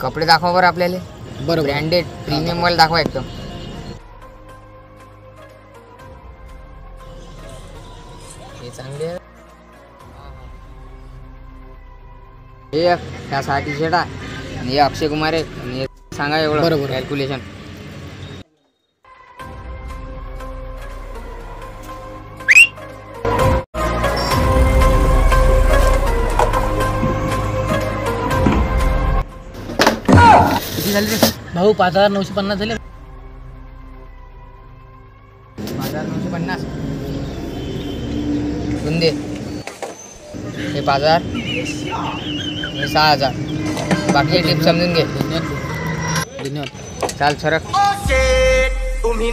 कपडे दाखवा बरं आपल्याला. बरोबर. ब्रँडेड प्रीमियम वाले दाखवा एकदम. हे चांगले. हे एक, ह्या सहा टी शर्ट आहे. आणि हे अक्षय कुमार आहे. आणि हे सांगा एवढं बरोबर. कॅल्क्युलेशन किती झाले रे भाऊ पाच हजार नऊशे पन्नास झाले. पाच हजार नऊशे पन्नास. दे. हे पाच हजार. हे सहा हजार. बाकी टिप समजून घे. धन्यवाद. धन्यवाद चाल सरक. तुम्ही